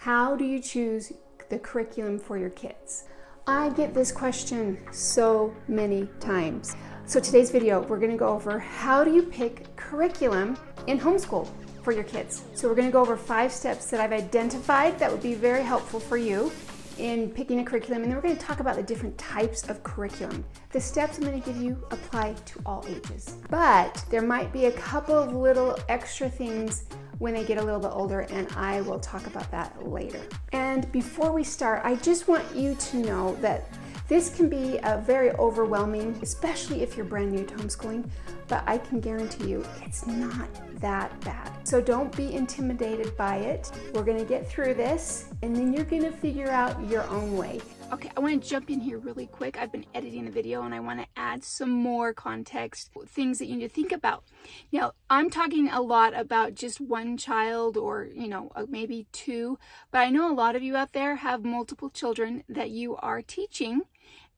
How do you choose the curriculum for your kids? I get this question so many times. So today's video, we're gonna go over how do you pick curriculum in homeschool for your kids. So we're gonna go over five steps that I've identified that would be very helpful for you in picking a curriculum, and then we're going to talk about the different types of curriculum. The steps I'm to give you apply to all ages, but there might be a couple of little extra things when they get a little bit older, and I will talk about that later. And before we start, I just want you to know that this can be a very overwhelming, especially if you're brand new to homeschooling, but I can guarantee you it's not that bad. So don't be intimidated by it. We're gonna get through this and then you're gonna figure out your own way. Okay, I want to jump in here really quick. I've been editing the video and I want to add some more context, things that you need to think about. Now, I'm talking a lot about just one child or, you know, uh, maybe two, but I know a lot of you out there have multiple children that you are teaching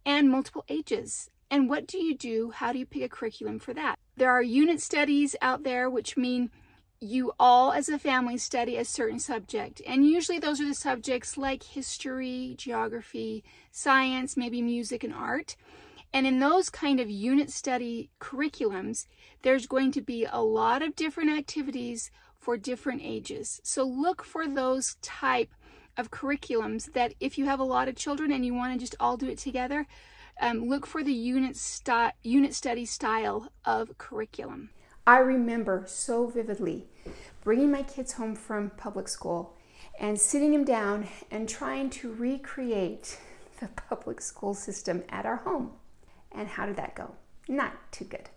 and multiple ages. And what do you do? How do you pick a curriculum for that? There are unit studies out there, which mean you all as a family study a certain subject. And usually those are the subjects like history, geography, science, maybe music and art. And in those kind of unit study curriculums, there's going to be a lot of different activities for different ages. So look for those type of curriculums that if you have a lot of children and you want to just all do it together, um, look for the unit, unit study style of curriculum. I remember so vividly bringing my kids home from public school and sitting them down and trying to recreate the public school system at our home. And how did that go? Not too good.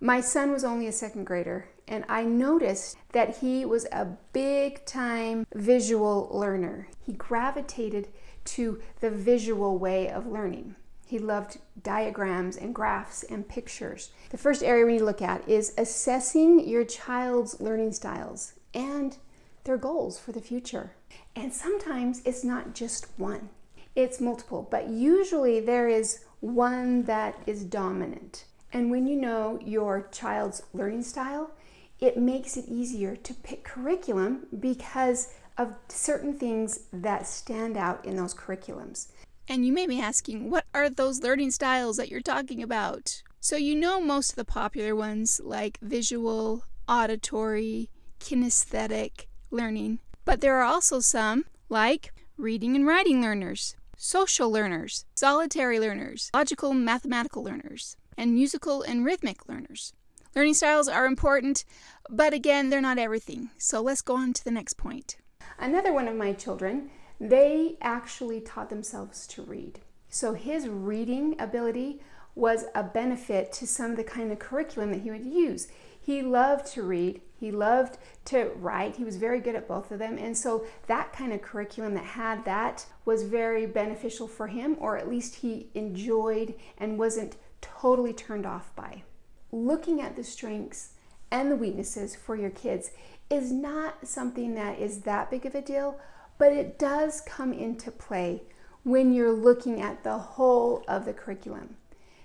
My son was only a second grader, and I noticed that he was a big time visual learner. He gravitated to the visual way of learning. He loved diagrams and graphs and pictures. The first area we look at is assessing your child's learning styles and their goals for the future. And sometimes it's not just one, it's multiple, but usually there is one that is dominant. And when you know your child's learning style, it makes it easier to pick curriculum because of certain things that stand out in those curriculums. And you may be asking, what are those learning styles that you're talking about? So you know most of the popular ones like visual, auditory, kinesthetic learning. But there are also some like reading and writing learners, social learners, solitary learners, logical mathematical learners, and musical and rhythmic learners. Learning styles are important, but again, they're not everything. So let's go on to the next point. Another one of my children they actually taught themselves to read. So his reading ability was a benefit to some of the kind of curriculum that he would use. He loved to read, he loved to write, he was very good at both of them. And so that kind of curriculum that had that was very beneficial for him, or at least he enjoyed and wasn't totally turned off by. Looking at the strengths and the weaknesses for your kids is not something that is that big of a deal, but it does come into play when you're looking at the whole of the curriculum.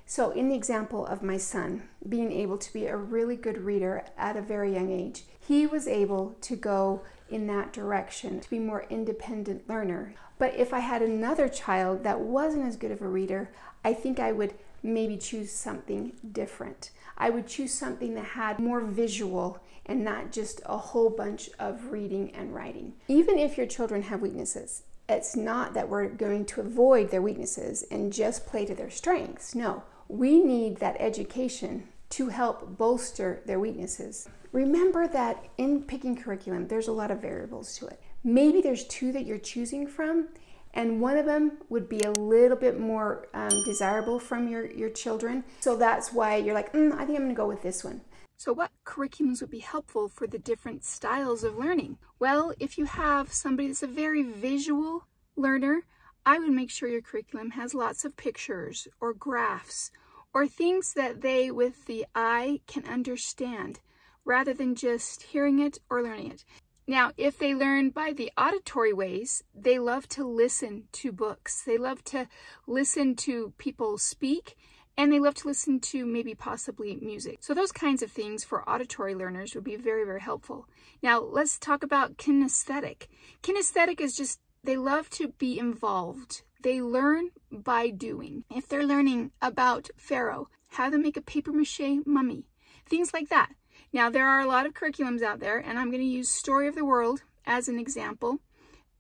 So, in the example of my son being able to be a really good reader at a very young age, he was able to go in that direction to be more independent learner. But if I had another child that wasn't as good of a reader, I think I would maybe choose something different. I would choose something that had more visual and not just a whole bunch of reading and writing. Even if your children have weaknesses, it's not that we're going to avoid their weaknesses and just play to their strengths. No, we need that education to help bolster their weaknesses. Remember that in picking curriculum, there's a lot of variables to it. Maybe there's two that you're choosing from, and one of them would be a little bit more um, desirable from your, your children. So that's why you're like, mm, I think I'm gonna go with this one. So what curriculums would be helpful for the different styles of learning? Well, if you have somebody that's a very visual learner, I would make sure your curriculum has lots of pictures or graphs or things that they with the eye can understand rather than just hearing it or learning it. Now, if they learn by the auditory ways, they love to listen to books. They love to listen to people speak and they love to listen to maybe possibly music. So those kinds of things for auditory learners would be very, very helpful. Now let's talk about kinesthetic. Kinesthetic is just, they love to be involved. They learn by doing. If they're learning about Pharaoh, how to make a paper mache mummy, things like that. Now there are a lot of curriculums out there and I'm going to use Story of the World as an example,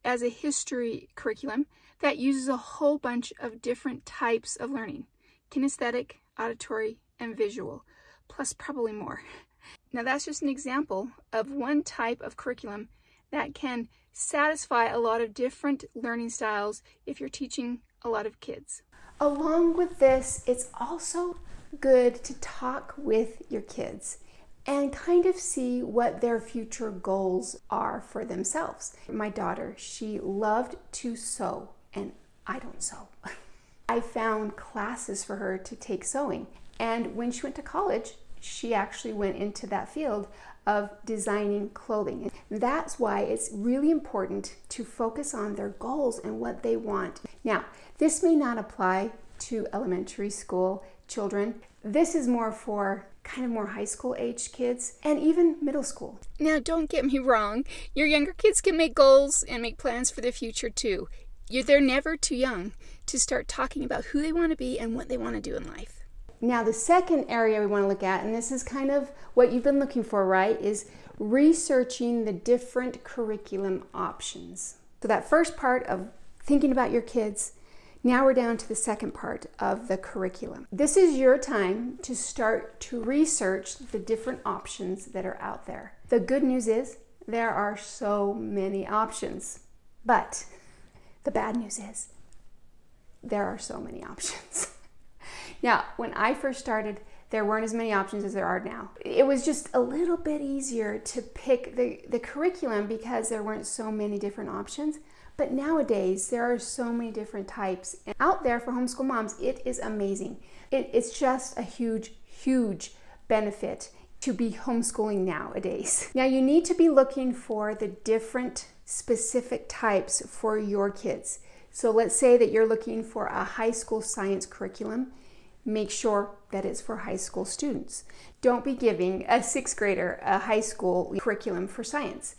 as a history curriculum that uses a whole bunch of different types of learning kinesthetic, auditory, and visual, plus probably more. Now that's just an example of one type of curriculum that can satisfy a lot of different learning styles if you're teaching a lot of kids. Along with this, it's also good to talk with your kids and kind of see what their future goals are for themselves. My daughter, she loved to sew, and I don't sew. I found classes for her to take sewing. And when she went to college, she actually went into that field of designing clothing. That's why it's really important to focus on their goals and what they want. Now, this may not apply to elementary school children. This is more for kind of more high school age kids and even middle school. Now, don't get me wrong, your younger kids can make goals and make plans for the future too. You're, they're never too young to start talking about who they want to be and what they want to do in life. Now, the second area we want to look at, and this is kind of what you've been looking for, right, is researching the different curriculum options. So, that first part of thinking about your kids, now we're down to the second part of the curriculum. This is your time to start to research the different options that are out there. The good news is there are so many options, but the bad news is there are so many options. now, when I first started, there weren't as many options as there are now. It was just a little bit easier to pick the, the curriculum because there weren't so many different options. But nowadays, there are so many different types. And out there for homeschool moms, it is amazing. It, it's just a huge, huge benefit to be homeschooling nowadays. Now, you need to be looking for the different specific types for your kids. So let's say that you're looking for a high school science curriculum. Make sure that it's for high school students. Don't be giving a sixth grader a high school curriculum for science.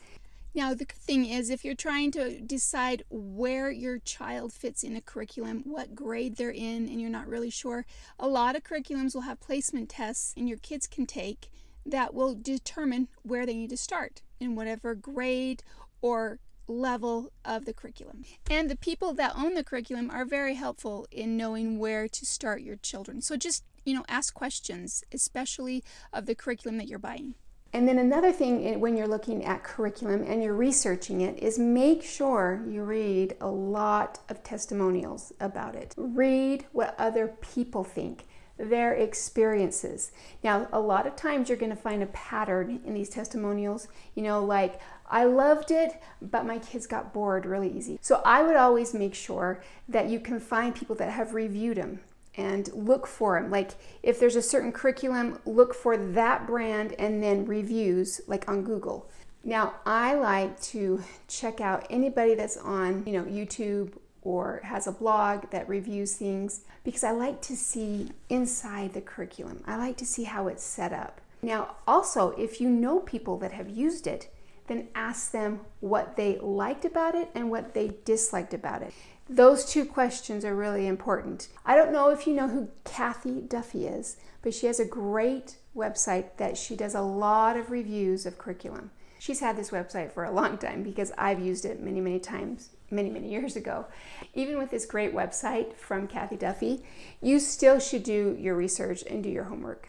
Now, the thing is if you're trying to decide where your child fits in a curriculum, what grade they're in, and you're not really sure, a lot of curriculums will have placement tests and your kids can take that will determine where they need to start in whatever grade or level of the curriculum. And the people that own the curriculum are very helpful in knowing where to start your children. So just, you know, ask questions, especially of the curriculum that you're buying. And then another thing eh, when you're looking at curriculum and you're researching it is make sure you read a lot of testimonials about it. Read what other people think their experiences. Now, a lot of times you're going to find a pattern in these testimonials, you know, like, I loved it, but my kids got bored really easy. So I would always make sure that you can find people that have reviewed them and look for them. Like if there's a certain curriculum, look for that brand and then reviews like on Google. Now, I like to check out anybody that's on, you know, YouTube or has a blog that reviews things because I like to see inside the curriculum. I like to see how it's set up. Now, also, if you know people that have used it, then ask them what they liked about it and what they disliked about it. Those two questions are really important. I don't know if you know who Cathy Duffy is, but she has a great website that she does a lot of reviews of curriculum. She's had this website for a long time because I've used it many, many times, many, many years ago. Even with this great website from Cathy Duffy, you still should do your research and do your homework.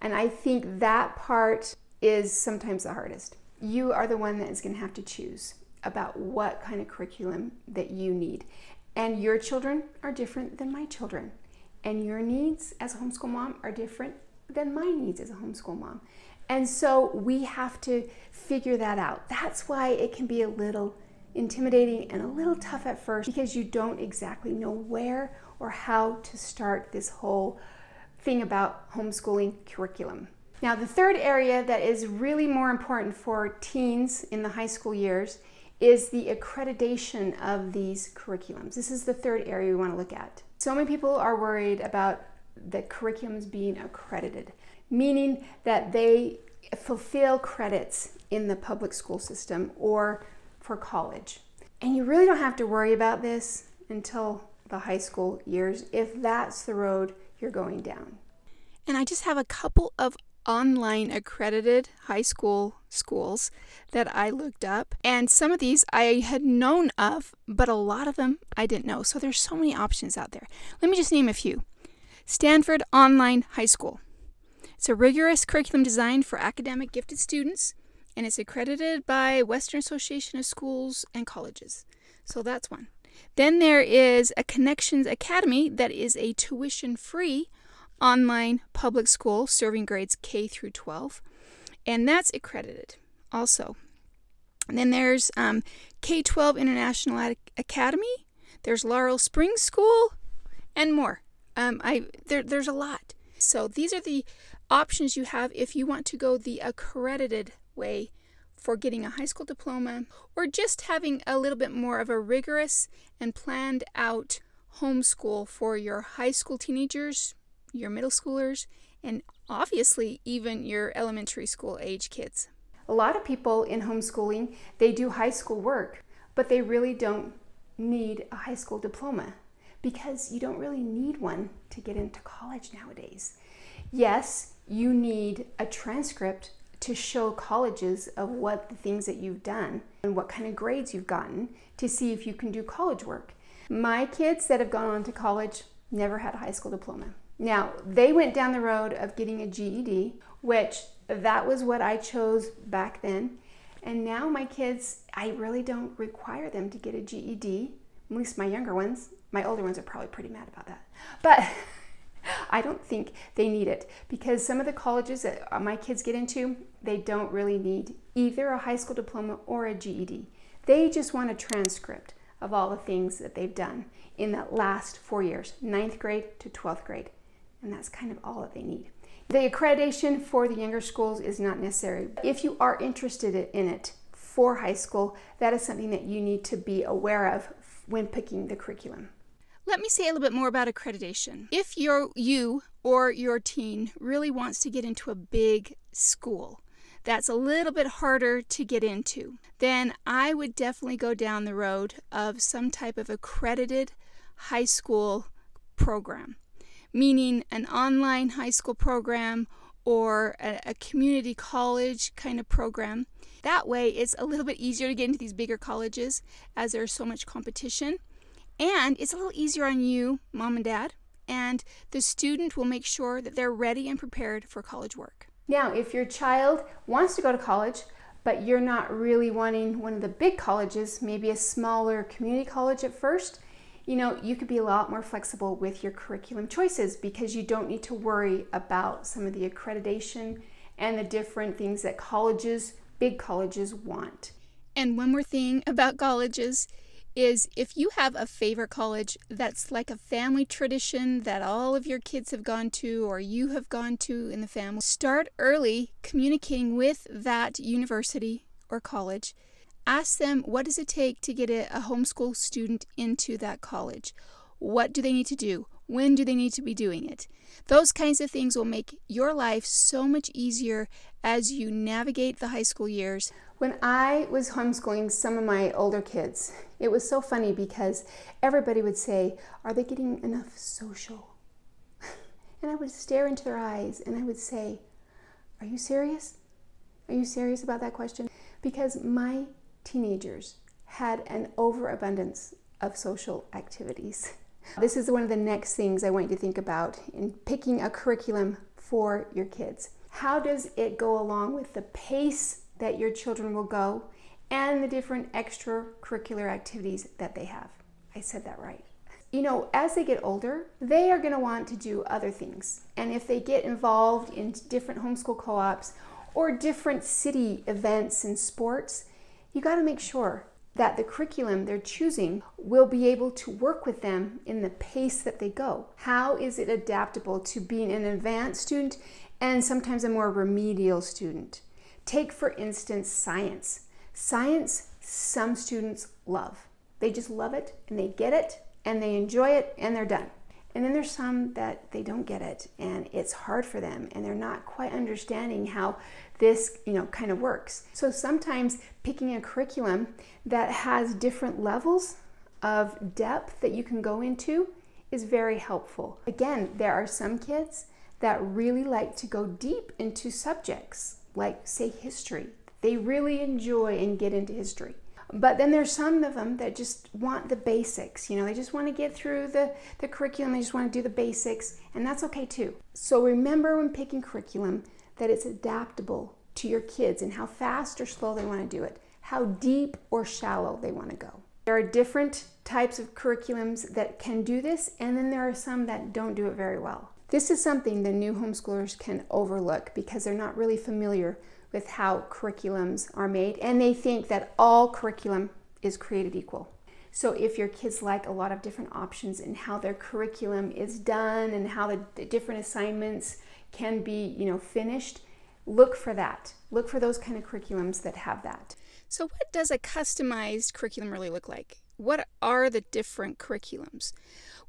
And I think that part is sometimes the hardest you are the one that is going to have to choose about what kind of curriculum that you need. And your children are different than my children. And your needs as a homeschool mom are different than my needs as a homeschool mom. And so we have to figure that out. That's why it can be a little intimidating and a little tough at first because you don't exactly know where or how to start this whole thing about homeschooling curriculum. Now, the third area that is really more important for teens in the high school years is the accreditation of these curriculums. This is the third area we want to look at. So many people are worried about the curriculums being accredited, meaning that they fulfill credits in the public school system or for college. And you really don't have to worry about this until the high school years if that's the road you're going down. And I just have a couple of online accredited high school schools that I looked up. And some of these I had known of, but a lot of them I didn't know. So there's so many options out there. Let me just name a few Stanford Online High School. It's a rigorous curriculum designed for academic gifted students, and it's accredited by Western Association of Schools and Colleges. So that's one. Then there is a Connections Academy that is a tuition free online public school serving grades K through 12, and that's accredited also. And then there's um, K 12 International Academy, there's Laurel Springs School, and more. Um, I there, There's a lot. So these are the options you have if you want to go the accredited way for getting a high school diploma or just having a little bit more of a rigorous and planned out homeschool for your high school teenagers your middle schoolers, and obviously even your elementary school age kids. A lot of people in homeschooling, they do high school work, but they really don't need a high school diploma because you don't really need one to get into college nowadays. Yes, you need a transcript to show colleges of what the things that you've done and what kind of grades you've gotten to see if you can do college work. My kids that have gone on to college never had a high school diploma. Now, they went down the road of getting a GED, which that was what I chose back then. And now my kids, I really don't require them to get a GED, at least my younger ones. My older ones are probably pretty mad about that. But I don't think they need it because some of the colleges that uh, my kids get into, they don't really need either a high school diploma or a GED. They just want a transcript of all the things that they've done in that last four years, ninth grade to 12th grade and that's kind of all that they need. The accreditation for the younger schools is not necessary. If you are interested in it for high school, that is something that you need to be aware of when picking the curriculum. Let me say a little bit more about accreditation. If you're, you or your teen really wants to get into a big school that's a little bit harder to get into, then I would definitely go down the road of some type of accredited high school program meaning an online high school program or a, a, community college kind of program. That way, it's a little bit easier to get into these bigger colleges as there's so much competition. And it's a little easier on you, mom and dad, and the student will make sure that they're ready and prepared for college work. Now, if your child wants to go to college, but you're not really wanting one of the big colleges, maybe a smaller community college at first, you know, you could be a lot more flexible with your curriculum choices because you don't need to worry about some of the accreditation and the different things that colleges, big colleges, want. And one more thing about colleges is if you have a favorite college that's like a family tradition that all of your kids have gone to or you have gone to in the family, start early communicating with that university or college Ask them what does it take to get a, a homeschool student into that college? What do they need to do? When do they need to be doing it? Those kinds of things will make your life so much easier as you navigate the high school years. When I was homeschooling some of my older kids, it was so funny because everybody would say, Are they getting enough social? And I would stare into their eyes and I would say, Are you serious? Are you serious about that question? Because my teenagers had an overabundance of social activities. This is one of the next things I want you to think about in picking a curriculum for your kids. How does it go along with the pace that your children will go and the different extracurricular activities that they have? I said that right. You know, as they get older, they are going to want to do other things. And if they get involved in different homeschool co ops or different city events and sports, you got to make sure that the curriculum they're choosing will be able to work with them in the pace that they go. How is it adaptable to being an advanced student and sometimes a more remedial student? Take, for instance, science. Science, some students love. They just love it and they get it and they enjoy it and they're done. And then there's some that they don't get it and it's hard for them and they're not quite understanding how this, you know, kind of works. So sometimes picking a curriculum that has different levels of depth that you can go into is very helpful. Again, there are some kids that really like to go deep into subjects like say history. They really enjoy and get into history. But then there's some of them that just want the basics. You know, they just want to get through the, the curriculum, they just want to do the basics, and that's okay too. So remember when picking curriculum that it's adaptable to your kids and how fast or slow they want to do it, how deep or shallow they want to go. There are different types of curriculums that can do this, and then there are some that don't do it very well. This is something the new homeschoolers can overlook because they're not really familiar with how curriculums are made and they think that all curriculum is created equal. So if your kids like a lot of different options in how their curriculum is done and how the different assignments can be, you know, finished, look for that. Look for those kind of curriculums that have that. So what does a customized curriculum really look like? What are the different curriculums?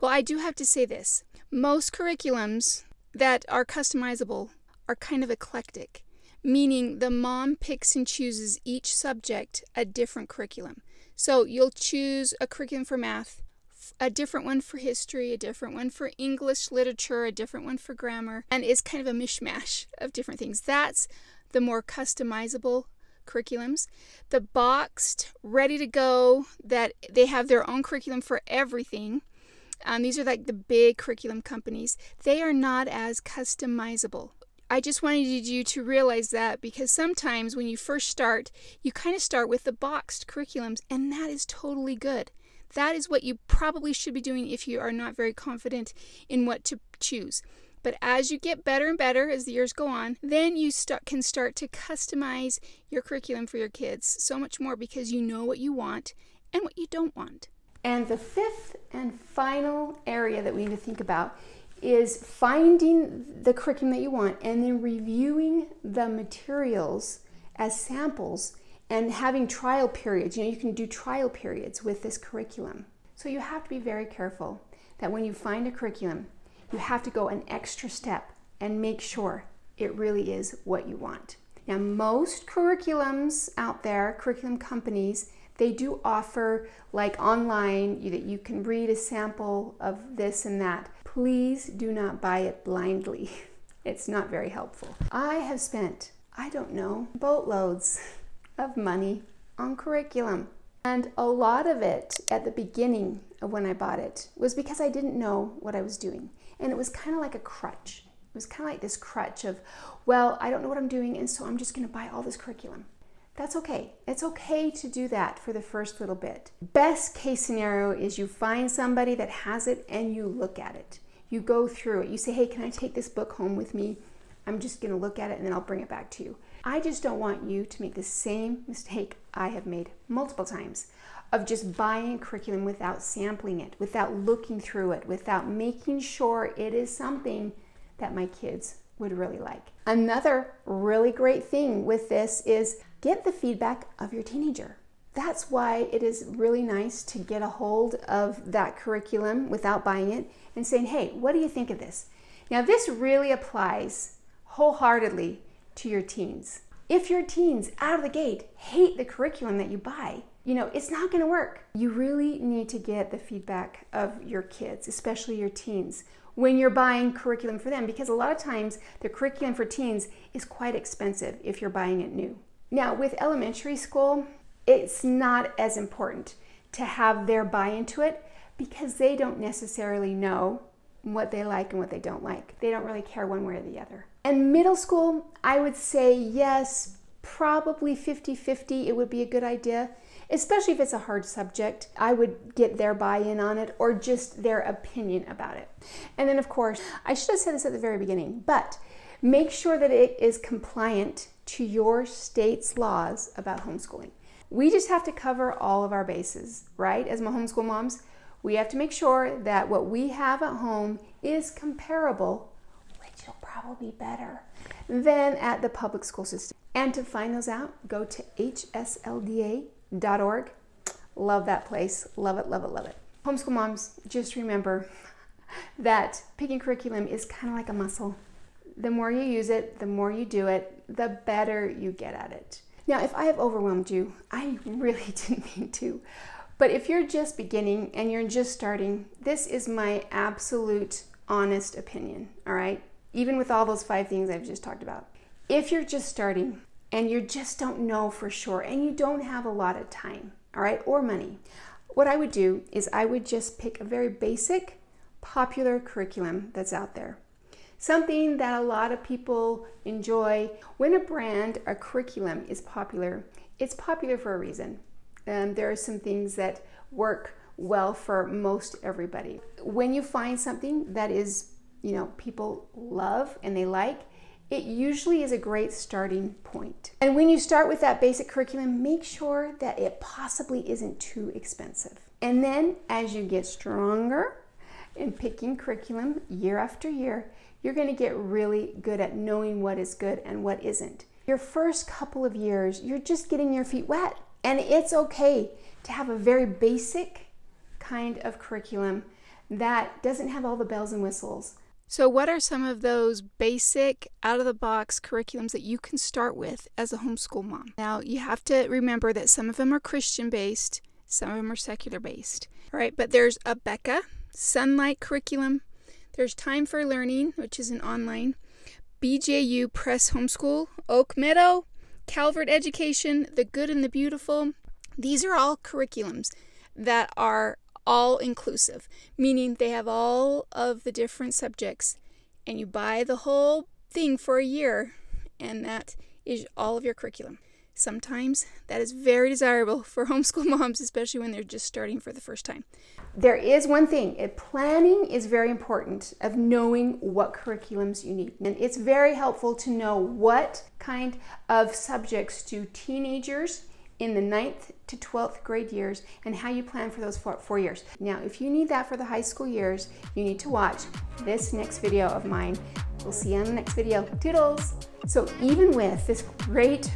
Well, I do have to say this. Most curriculums that are customizable are kind of eclectic meaning the mom picks and chooses each subject a different curriculum. So you'll choose a curriculum for math, a different one for history, a different one for English literature, a different one for grammar, and it's kind of a mishmash of different things. That's the more customizable curriculums. The boxed, ready to go, that they have their own curriculum for everything. Um, these are like the big curriculum companies. They are not as customizable. I just wanted you to realize that because sometimes when you first start, you kind of start with the boxed curriculums, and that is totally good. That is what you probably should be doing if you are not very confident in what to choose. But as you get better and better as the years go on, then you start, can start to customize your curriculum for your kids so much more because you know what you want and what you don't want. And the fifth and final area that we need to think about is finding the curriculum that you want and then reviewing the materials as samples and having trial periods. You know, you can do trial periods with this curriculum. So you have to be very careful that when you find a curriculum, you have to go an extra step and make sure it really is what you want. Now, most curriculums out there, curriculum companies, they do offer like online that you can read a sample of this and that. Please do not buy it blindly. It's not very helpful. I have spent, I don't know, boatloads of money on curriculum. And a lot of it at the beginning of when I bought it was because I didn't know what I was doing. And it was kind of like a crutch. It was kind of like this crutch of, well, I don't know what I'm doing, and so I'm just going to buy all this curriculum. That's okay. It's okay to do that for the first little bit. Best case scenario is you find somebody that has it and you look at it. You go through it. You say, hey, can I take this book home with me? I'm just going to look at it and then I'll bring it back to you. I just don't want you to make the same mistake I have made multiple times of just buying curriculum without sampling it, without looking through it, without making sure it is something that my kids would really like. Another really great thing with this is get the feedback of your teenager. That's why it is really nice to get a hold of that curriculum without buying it and saying, hey, what do you think of this? Now, this really applies wholeheartedly to your teens. If your teens out of the gate hate the curriculum that you buy, you know, it's not going to work. You really need to get the feedback of your kids, especially your teens, when you're buying curriculum for them because a lot of times the curriculum for teens is quite expensive if you're buying it new. Now, with elementary school, it's not as important to have their buy into it because they don't necessarily know what they like and what they don't like. They don't really care one way or the other. And middle school, I would say yes, probably 50 50, it would be a good idea, especially if it's a hard subject. I would get their buy in on it or just their opinion about it. And then, of course, I should have said this at the very beginning, but make sure that it is compliant to your state's laws about homeschooling. We just have to cover all of our bases, right? As my homeschool moms, we have to make sure that what we have at home is comparable, which will probably be better than at the public school system. And to find those out, go to hslda.org. Love that place. Love it, love it, love it. Homeschool moms, just remember that picking curriculum is kind of like a muscle. The more you use it, the more you do it, the better you get at it. Now, if I have overwhelmed you, I really didn't mean to. But if you're just beginning and you're just starting, this is my absolute honest opinion, all right? Even with all those five things I've just talked about. If you're just starting and you just don't know for sure and you don't have a lot of time, all right, or money, what I would do is I would just pick a very basic, popular curriculum that's out there. Something that a lot of people enjoy. When a brand, a curriculum is popular, it's popular for a reason. And there are some things that work well for most everybody. When you find something that is, you know, people love and they like, it usually is a great starting point. And when you start with that basic curriculum, make sure that it possibly isn't too expensive. And then as you get stronger in picking curriculum year after year, you're going to get really good at knowing what is good and what isn't. Your first couple of years, you're just getting your feet wet. And it's okay to have a very basic kind of curriculum that doesn't have all the bells and whistles. So, what are some of those basic, out of the box curriculums that you can start with as a homeschool mom? Now, you have to remember that some of them are Christian based, some of them are secular based. All right, but there's Abeka, Sonlight Curriculum, there's Time for Learning, which is an online, BJU Press Homeschool, Oak Meadow, Calvert Education, The Good and the Beautiful. These are all curriculums that are all inclusive, meaning they have all of the different subjects, and you buy the whole thing for a year, and that is all of your curriculum. Sometimes that is very desirable for homeschool moms, especially when they're just starting for the first time. There is one thing, eh, planning is very important of knowing what curriculums you need. And it's very helpful to know what kind of subjects do teenagers in the 9th to 12th grade years and how you plan for those four, four, years. Now, if you need that for the high school years, you need to watch this next video of mine. We'll see you on the next video. Toodles! So even with this great